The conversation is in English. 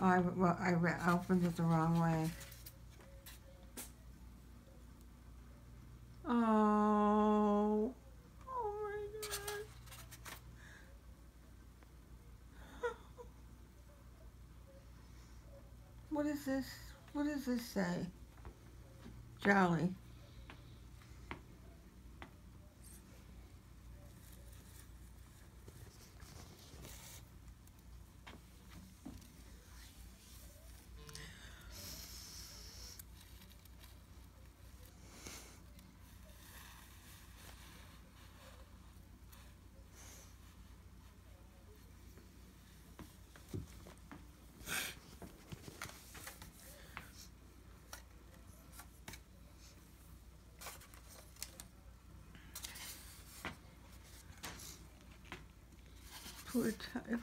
I, well, I opened it the wrong way. Oh, oh my god. What is this? What does this say? Jolly. Poor Tyler.